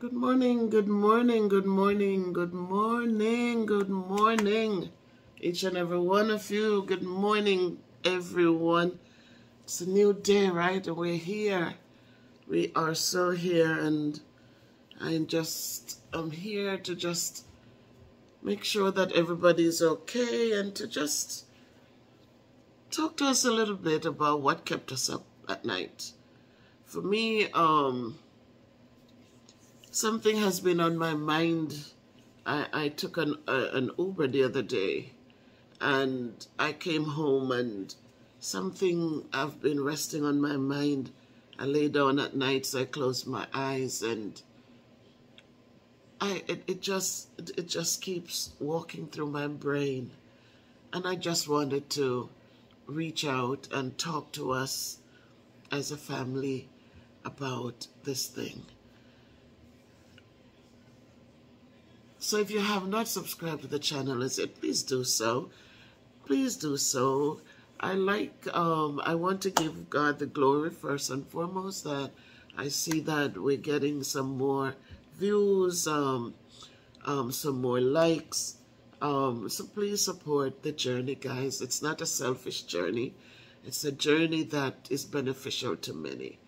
Good morning, good morning, good morning, good morning, good morning. Each and every one of you, good morning, everyone. It's a new day, right? And we're here. We are so here, and I'm just, I'm here to just make sure that everybody's okay and to just talk to us a little bit about what kept us up at night. For me, um, Something has been on my mind. I, I took an, uh, an Uber the other day and I came home and something I've been resting on my mind. I lay down at night, so I close my eyes and I it, it just it just keeps walking through my brain. And I just wanted to reach out and talk to us as a family about this thing. So if you have not subscribed to the channel, I said, please do so. Please do so. I like, um, I want to give God the glory first and foremost that I see that we're getting some more views, um, um, some more likes. Um, so please support the journey, guys. It's not a selfish journey. It's a journey that is beneficial to many.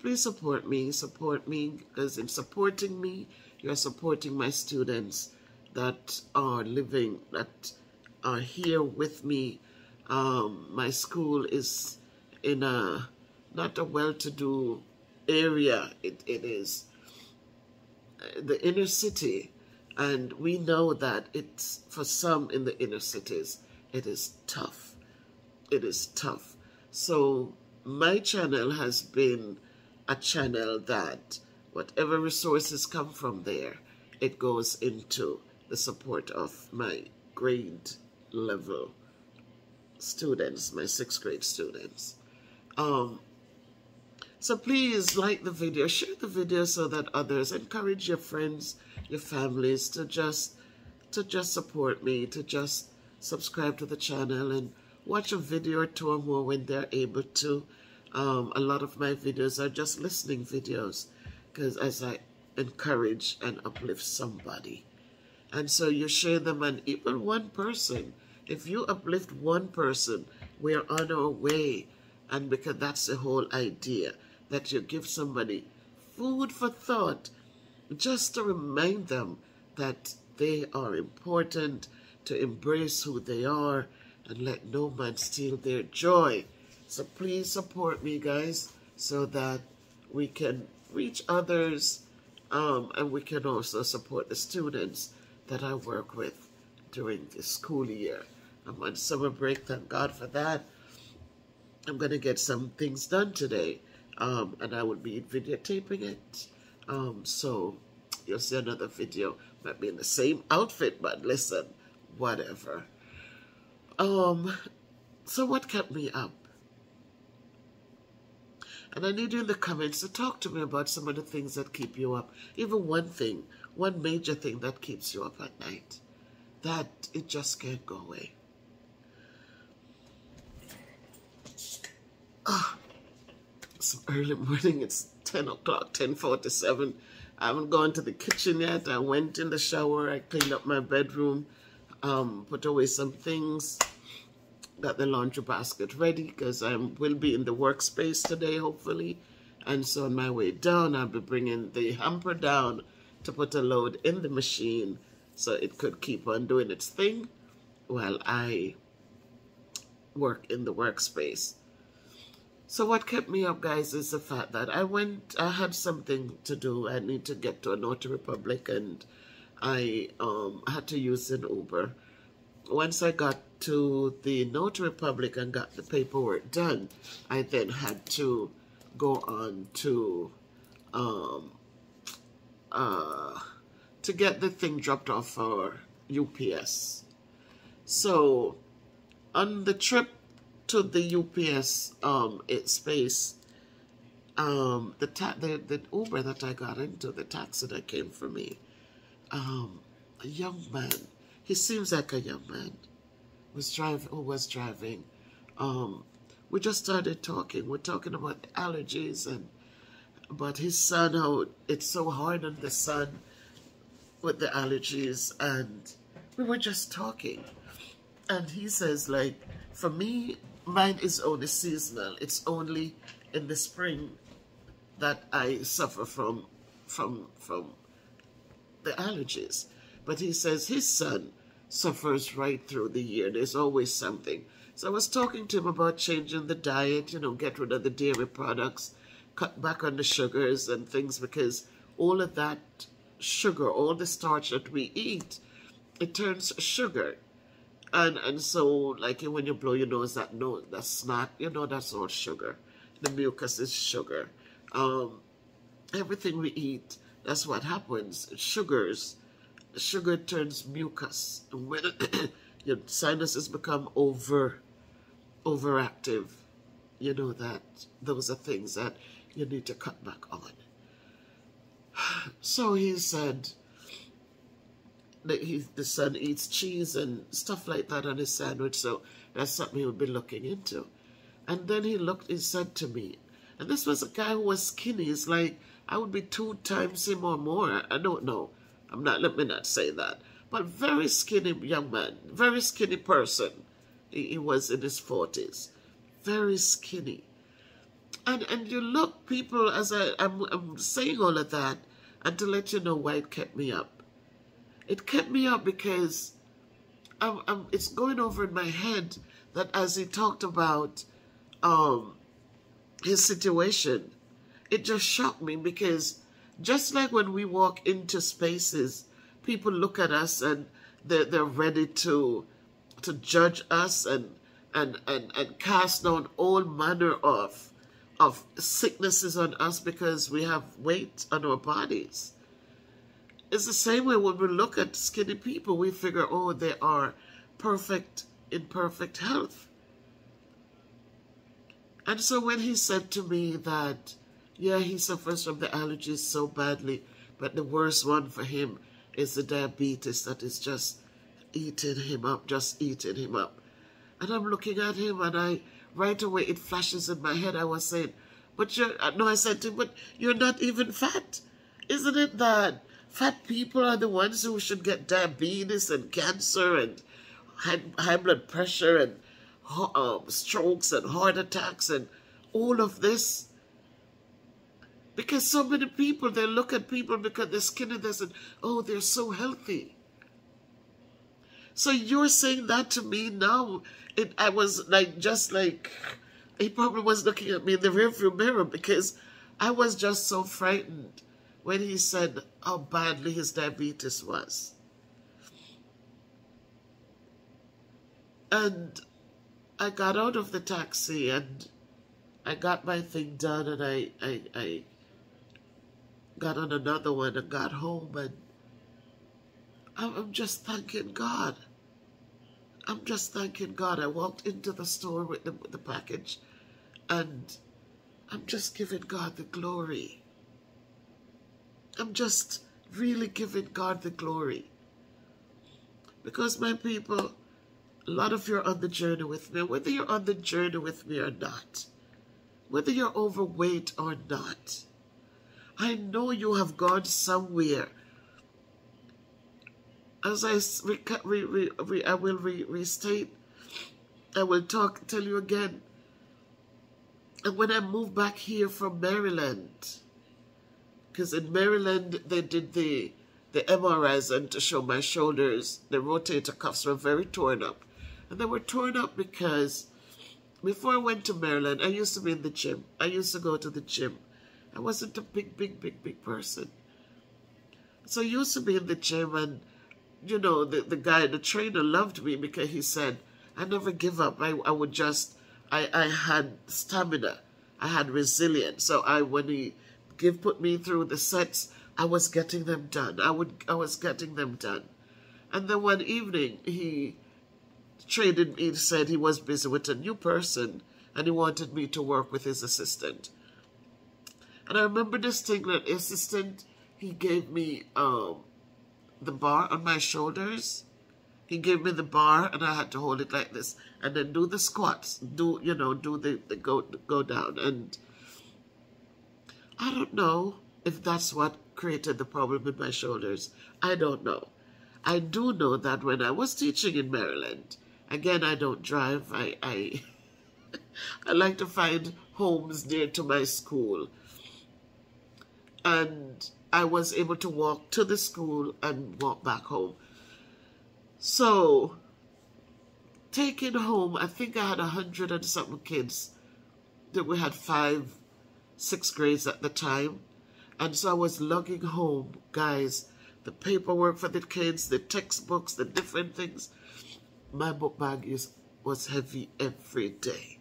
Please support me. Support me because in supporting me, you're supporting my students that are living, that are here with me. Um, my school is in a, not a well-to-do area. It, it is uh, the inner city. And we know that it's, for some in the inner cities, it is tough. It is tough. So my channel has been a channel that whatever resources come from there, it goes into the support of my grade level students, my sixth grade students. Um, so please like the video, share the video so that others, encourage your friends, your families to just, to just support me, to just subscribe to the channel and watch a video or two or more when they're able to. Um, a lot of my videos are just listening videos because as I encourage and uplift somebody. And so you share them and even one person, if you uplift one person, we are on our way. And because that's the whole idea, that you give somebody food for thought, just to remind them that they are important, to embrace who they are, and let no man steal their joy. So please support me, guys, so that we can reach others, um, and we can also support the students that I work with during the school year. I'm on summer break, thank God for that. I'm going to get some things done today, um, and I will be videotaping it. Um, so you'll see another video. Might be in the same outfit, but listen, whatever. Um, so what kept me up? And I need you in the comments to talk to me about some of the things that keep you up. Even one thing, one major thing that keeps you up at night. That it just can't go away. Ah, it's early morning. It's 10 o'clock, 10.47. I haven't gone to the kitchen yet. I went in the shower. I cleaned up my bedroom, um, put away some things got the laundry basket ready because I will be in the workspace today, hopefully. And so on my way down, I'll be bringing the hamper down to put a load in the machine so it could keep on doing its thing while I work in the workspace. So what kept me up, guys, is the fact that I went, I had something to do. I need to get to a Notary Public and I um, had to use an Uber. Once I got to the Notary Public and got the paperwork done, I then had to go on to um, uh, to get the thing dropped off for UPS. So on the trip to the UPS um, space, um, the, the the Uber that I got into, the taxi that came for me, um, a young man. He seems like a young man was driving, who was driving, um, we just started talking. We're talking about allergies and but his son, how it's so hard on the son with the allergies, and we were just talking, and he says like, for me, mine is only seasonal. It's only in the spring that I suffer from from from the allergies. But he says his son suffers right through the year. There's always something. So I was talking to him about changing the diet, you know, get rid of the dairy products, cut back on the sugars and things because all of that sugar, all the starch that we eat, it turns sugar. And and so like when you blow your nose, that no that's not you know, that's all sugar. The mucus is sugar. Um, everything we eat, that's what happens. Sugars, sugar turns mucus. When your sinuses become over, overactive, you know that those are things that you need to cut back on. So he said that he, the son eats cheese and stuff like that on his sandwich, so that's something he would be looking into. And then he looked, he said to me, and this was a guy who was skinny. It's like I would be two times him or more. I don't know. I'm not, let me not say that. But very skinny young man, very skinny person. He, he was in his 40s. Very skinny. And and you look, people, as I, I'm, I'm saying all of that, and to let you know why it kept me up. It kept me up because I'm, I'm, it's going over in my head that as he talked about um, his situation, it just shocked me because just like when we walk into spaces, people look at us and they're, they're ready to to judge us and, and, and, and cast down all manner of of sicknesses on us because we have weight on our bodies. It's the same way when we look at skinny people, we figure, oh, they are perfect, in perfect health. And so when he said to me that, yeah, he suffers from the allergies so badly, but the worst one for him is the diabetes that is just eating him up, just eating him up. And I'm looking at him and I, right away, it flashes in my head. I was saying, but you're, uh, no, I said to him, but you're not even fat. Isn't it that fat people are the ones who should get diabetes and cancer and high, high blood pressure and um, strokes and heart attacks and all of this. Because so many people, they look at people because they're skinny, they say, oh, they're so healthy. So you're saying that to me now. It, I was like, just like, he probably was looking at me in the rearview mirror because I was just so frightened when he said how badly his diabetes was. And I got out of the taxi and I got my thing done and I, I, I got on another one and got home and I'm just thanking God. I'm just thanking God. I walked into the store with the, with the package and I'm just giving God the glory. I'm just really giving God the glory. Because my people, a lot of you are on the journey with me, whether you're on the journey with me or not, whether you're overweight or not, I know you have gone somewhere. As I, re, re, re, I will restate, I will talk, tell you again. And when I moved back here from Maryland, because in Maryland they did the the MRIs and to show my shoulders, the rotator cuffs were very torn up. And they were torn up because before I went to Maryland, I used to be in the gym. I used to go to the gym. I wasn't a big, big, big, big person. So I used to be in the gym and, you know, the, the guy, the trainer loved me because he said, I never give up. I, I would just, I, I had stamina. I had resilience. So I, when he give, put me through the sets, I was getting them done. I would, I was getting them done. And then one evening, he traded me, and said he was busy with a new person and he wanted me to work with his assistant. And I remember this thing that assistant, he gave me um, the bar on my shoulders. He gave me the bar and I had to hold it like this and then do the squats, do, you know, do the, the go, go down. And I don't know if that's what created the problem in my shoulders. I don't know. I do know that when I was teaching in Maryland, again, I don't drive. I, I, I like to find homes near to my school. And I was able to walk to the school and walk back home. So, taking home, I think I had a hundred and something kids. That we had five, six grades at the time. And so I was lugging home, guys, the paperwork for the kids, the textbooks, the different things. My book bag is, was heavy every day.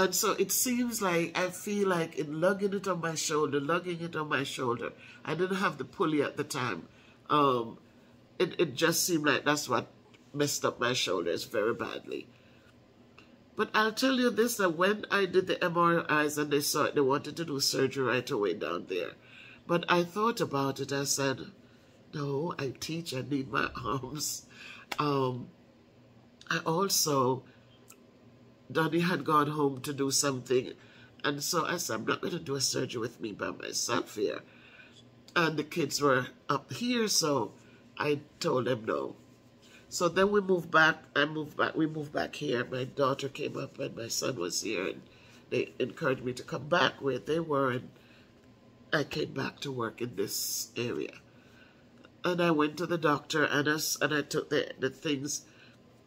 And so it seems like I feel like in lugging it on my shoulder, lugging it on my shoulder, I didn't have the pulley at the time. Um, it, it just seemed like that's what messed up my shoulders very badly. But I'll tell you this, that when I did the MRIs and they saw it, they wanted to do surgery right away down there. But I thought about it. I said, no, I teach. I need my arms. Um, I also, Donnie had gone home to do something. And so I said, I'm not going to do a surgery with me by myself here. And the kids were up here, so I told them no. So then we moved back. I moved back. We moved back here. My daughter came up and my son was here, and they encouraged me to come back where they were. And I came back to work in this area. And I went to the doctor and I, and I took the, the things.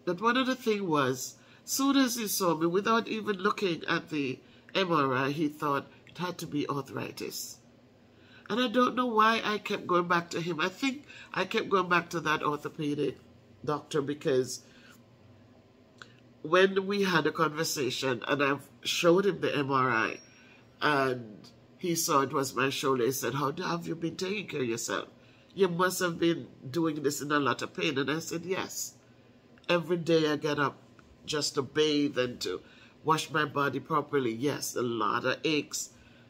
But one of the things was, soon as he saw me, without even looking at the MRI, he thought it had to be arthritis. And I don't know why I kept going back to him. I think I kept going back to that orthopedic doctor because when we had a conversation and I showed him the MRI and he saw it was my shoulder, he said, how have you been taking care of yourself? You must have been doing this in a lot of pain. And I said, yes. Every day I get up just to bathe and to wash my body properly. Yes, a lot of aches,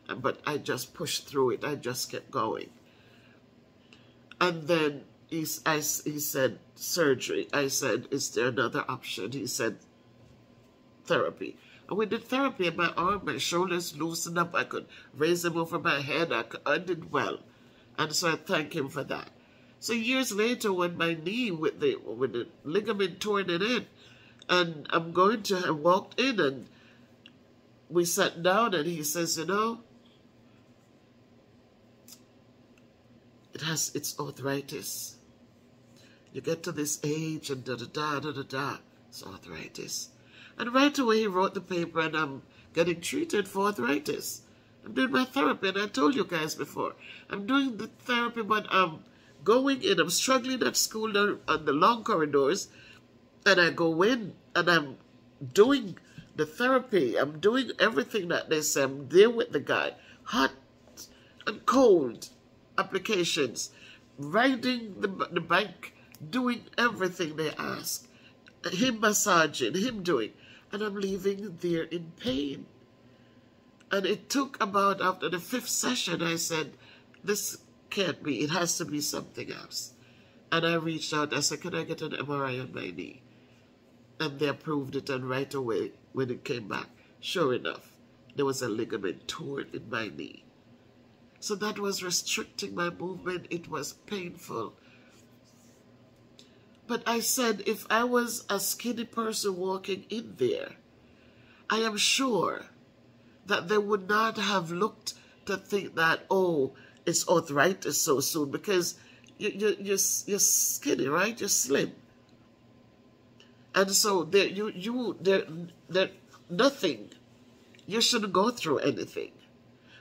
uh, but I just pushed through it. I just kept going. And then he, I, he said, surgery. I said, is there another option? He said, therapy. And we did therapy and my arm, my shoulders loosened up. I could raise them over my head. I, I did well. And so I thank him for that. So years later, when my knee with the with the ligament torn it in, and I'm going to have walked in and we sat down and he says, you know, it has its arthritis. You get to this age and da da da da da da. It's arthritis. And right away he wrote the paper and I'm getting treated for arthritis. I'm doing my therapy and I told you guys before. I'm doing the therapy but I'm going in. I'm struggling at school on the long corridors and I go in and I'm doing the therapy. I'm doing everything that they say. I'm there with the guy. Hot and cold applications. Riding the, the bike doing everything they ask, him massaging, him doing, and I'm leaving there in pain. And it took about after the fifth session, I said, this can't be, it has to be something else. And I reached out, I said, can I get an MRI on my knee? And they approved it, and right away, when it came back, sure enough, there was a ligament torn in my knee. So that was restricting my movement. It was painful. But I said, if I was a skinny person walking in there, I am sure that they would not have looked to think that, oh, it's arthritis so soon because you, you, you're, you're skinny, right? You're slim. And so there, you, you, there, there, nothing. You shouldn't go through anything.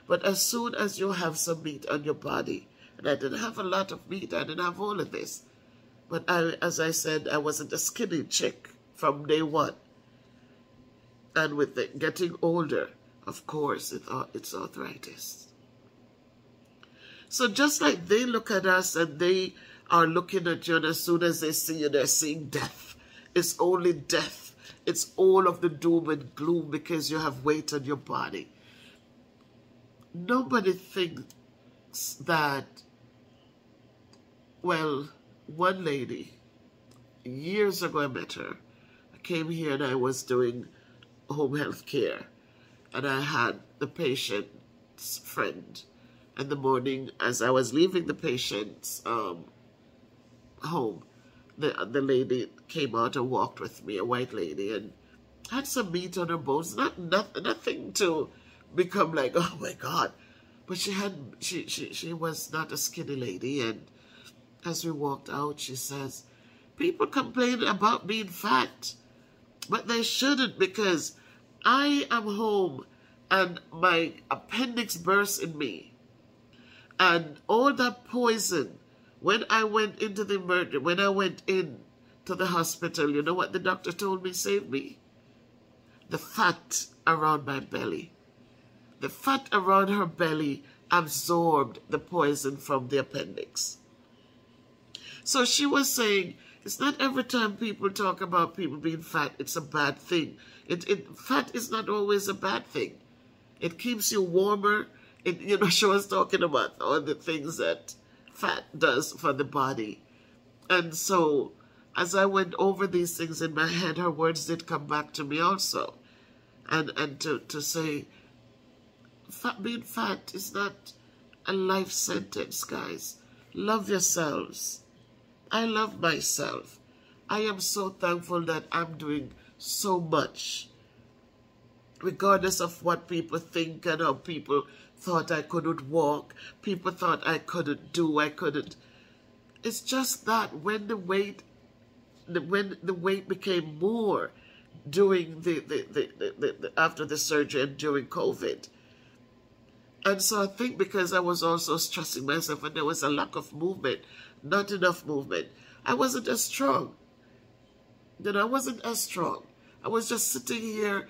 But as soon as you have some meat on your body, and I didn't have a lot of meat, I didn't have all of this, but I, as I said, I wasn't a skinny chick from day one. And with the getting older, of course, it, it's arthritis. So just like they look at us and they are looking at you, and as soon as they see you, they're seeing death. It's only death. It's all of the doom and gloom because you have weight on your body. Nobody thinks that, well, one lady, years ago I met her. I came here and I was doing home health care. and I had the patient's friend. In the morning, as I was leaving the patient's um, home, the the lady came out and walked with me, a white lady, and had some meat on her bones. Not, not nothing to become like, oh my God. But she had she, she she was not a skinny lady and as we walked out she says, People complain about being fat, but they shouldn't because I am home and my appendix burst in me. And all that poison, when I went into the murder, when I went in to the hospital, you know what the doctor told me saved me? The fat around my belly. The fat around her belly absorbed the poison from the appendix. So she was saying, it's not every time people talk about people being fat, it's a bad thing. It, it Fat is not always a bad thing. It keeps you warmer. It, you know, she was talking about all the things that fat does for the body. And so, as I went over these things in my head, her words did come back to me also. And, and to, to say, fat, being fat is not a life sentence, guys. Love yourselves. I love myself. I am so thankful that I'm doing so much. Regardless of what people think and how people thought I couldn't walk, people thought I couldn't do, I couldn't. It's just that when the weight, the, when the weight became more during the, the, the, the, the after the surgery and during COVID, and so I think because I was also stressing myself and there was a lack of movement, not enough movement. I wasn't as strong. Then I wasn't as strong. I was just sitting here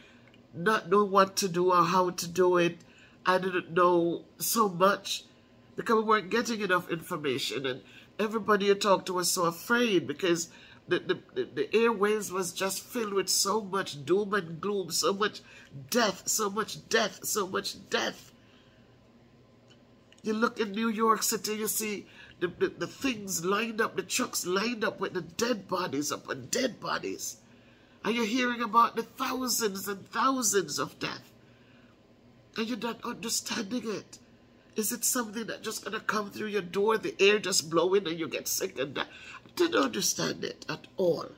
not knowing what to do or how to do it. I didn't know so much because we weren't getting enough information and everybody you talked to was so afraid because the, the, the airwaves was just filled with so much doom and gloom, so much death, so much death, so much death. You look in New York City, you see the, the, the things lined up, the trucks lined up with the dead bodies upon dead bodies. And you're hearing about the thousands and thousands of death. And you're not understanding it. Is it something that just gonna come through your door, the air just blowing and you get sick and die? I didn't understand it at all.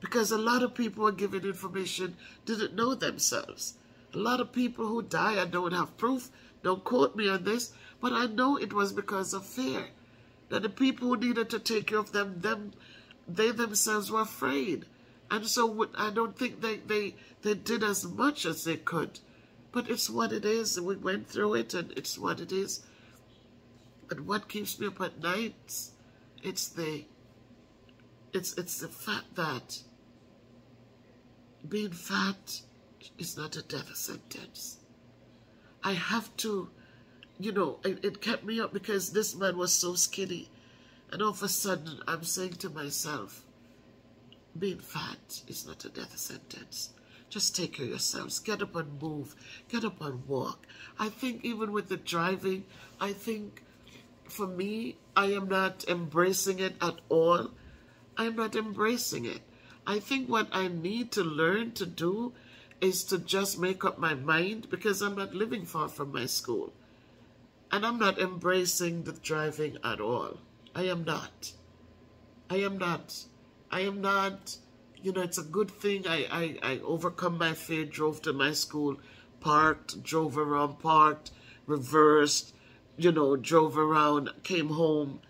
Because a lot of people are giving information didn't know themselves. A lot of people who die, I don't have proof, don't quote me on this, but I know it was because of fear. That the people who needed to take care of them, them they themselves were afraid. And so I don't think they, they, they did as much as they could. But it's what it is. We went through it and it's what it is. And what keeps me up at night, it's the, it's, it's the fact that being fat is not a death sentence. I have to, you know, it, it kept me up because this man was so skinny. And all of a sudden, I'm saying to myself, being fat is not a death sentence. Just take care of yourselves. Get up and move. Get up and walk. I think even with the driving, I think for me, I am not embracing it at all. I'm not embracing it. I think what I need to learn to do is to just make up my mind because I'm not living far from my school. And I'm not embracing the driving at all. I am not. I am not. I am not. You know, it's a good thing I, I, I overcome my fear, drove to my school, parked, drove around, parked, reversed, you know, drove around, came home,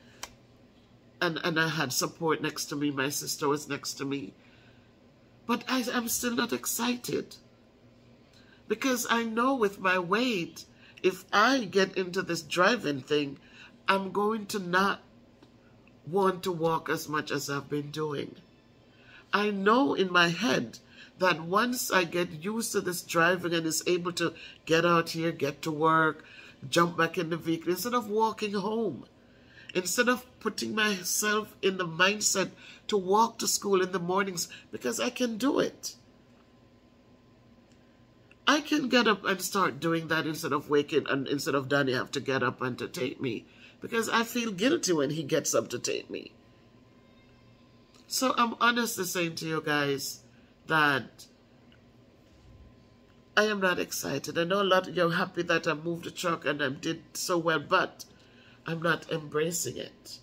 and, and I had support next to me. My sister was next to me. But I, I'm still not excited. Because I know with my weight, if I get into this driving thing, I'm going to not want to walk as much as I've been doing. I know in my head that once I get used to this driving and is able to get out here, get to work, jump back in the vehicle, instead of walking home, instead of putting myself in the mindset to walk to school in the mornings because I can do it. I can get up and start doing that instead of waking and instead of Danny have to get up and to take me because I feel guilty when he gets up to take me. So I'm honestly saying to you guys that I am not excited. I know a lot of you are happy that I moved the truck and I did so well, but I'm not embracing it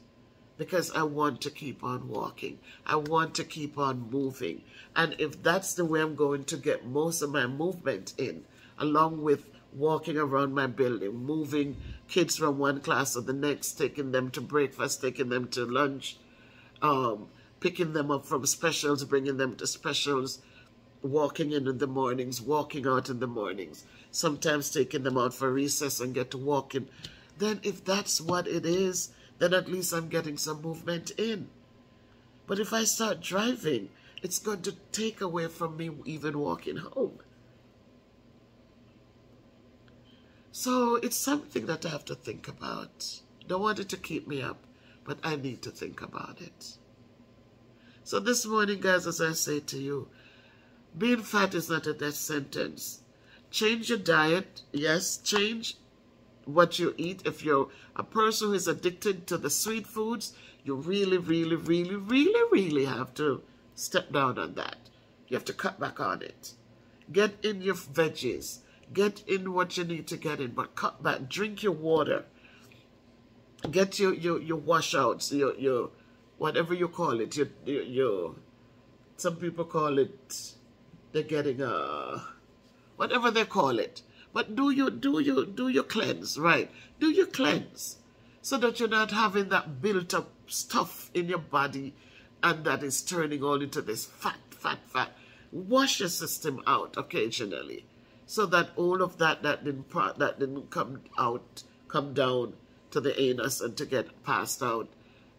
because I want to keep on walking. I want to keep on moving. And if that's the way I'm going to get most of my movement in, along with walking around my building, moving kids from one class to the next, taking them to breakfast, taking them to lunch, um, picking them up from specials, bringing them to specials, walking in in the mornings, walking out in the mornings, sometimes taking them out for recess and get to walking. Then if that's what it is, then at least I'm getting some movement in. But if I start driving, it's going to take away from me even walking home. So it's something that I have to think about. Don't want it to keep me up, but I need to think about it. So this morning, guys, as I say to you, being fat is not a death sentence. Change your diet. Yes, change what you eat. If you're a person who is addicted to the sweet foods, you really, really, really, really, really have to step down on that. You have to cut back on it. Get in your veggies. Get in what you need to get in, but cut back. Drink your water. Get your, your, your washouts, your, your, whatever you call it, you, your, your, some people call it, they're getting a, whatever they call it. But do you, do you, do you cleanse, right? Do you cleanse so that you're not having that built up stuff in your body and that is turning all into this fat, fat, fat. Wash your system out occasionally so that all of that that didn't that didn't come out come down to the anus and to get passed out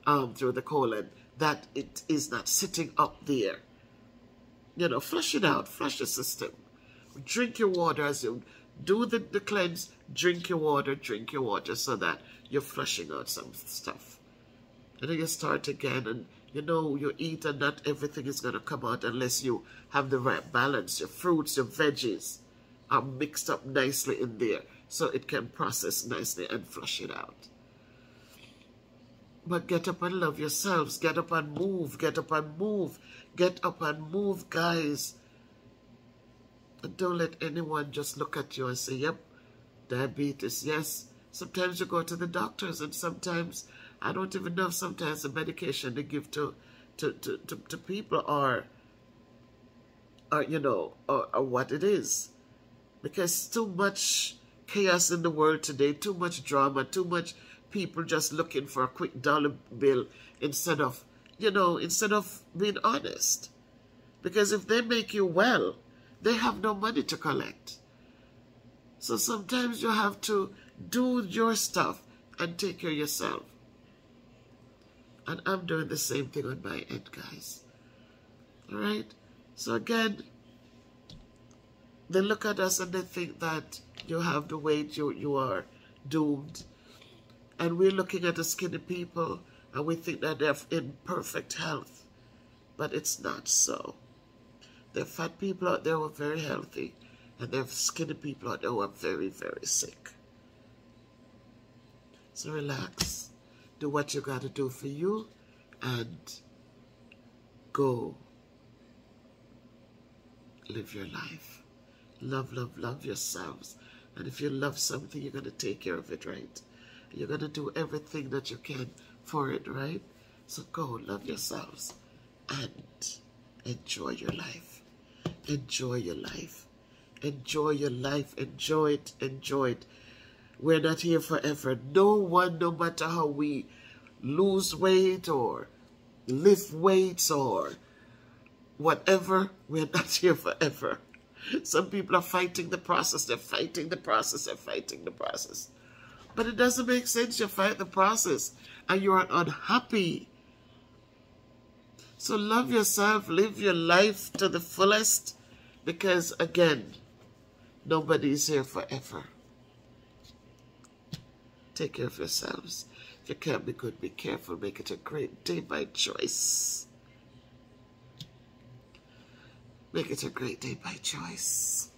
um, through the colon that it is not sitting up there. You know flush it out flush the system. Drink your water as you do the, the cleanse. Drink your water drink your water so that you're flushing out some stuff. And then you start again and you know you eat and not everything is going to come out unless you have the right balance. Your fruits your veggies are mixed up nicely in there so it can process nicely and flush it out. But get up and love yourselves. Get up and move. Get up and move. Get up and move, guys. And don't let anyone just look at you and say, yep, diabetes, yes. Sometimes you go to the doctors and sometimes, I don't even know, sometimes the medication they give to, to, to, to, to people are, are, you know, or, or what it is because too much chaos in the world today, too much drama, too much people just looking for a quick dollar bill instead of, you know, instead of being honest. Because if they make you well, they have no money to collect. So sometimes you have to do your stuff and take care of yourself. And I'm doing the same thing on my end, guys. All right? So again, they look at us and they think that you have the weight, you, you are doomed. And we're looking at the skinny people and we think that they're in perfect health. But it's not so. There are fat people out there who are very healthy and there are skinny people out there who are very, very sick. So relax. Do what you got to do for you and go live your life. Love, love, love yourselves. And if you love something, you're going to take care of it, right? You're going to do everything that you can for it, right? So go, love yourselves and enjoy your life. Enjoy your life. Enjoy your life. Enjoy it. Enjoy it. We're not here forever. No one, no matter how we lose weight or lift weights or whatever, we're not here forever. Some people are fighting the process. They're fighting the process. They're fighting the process. But it doesn't make sense. You fight the process and you are unhappy. So love yourself. Live your life to the fullest. Because again, nobody is here forever. Take care of yourselves. If you can't be good, be careful. Make it a great day by choice. Make it a great day by choice.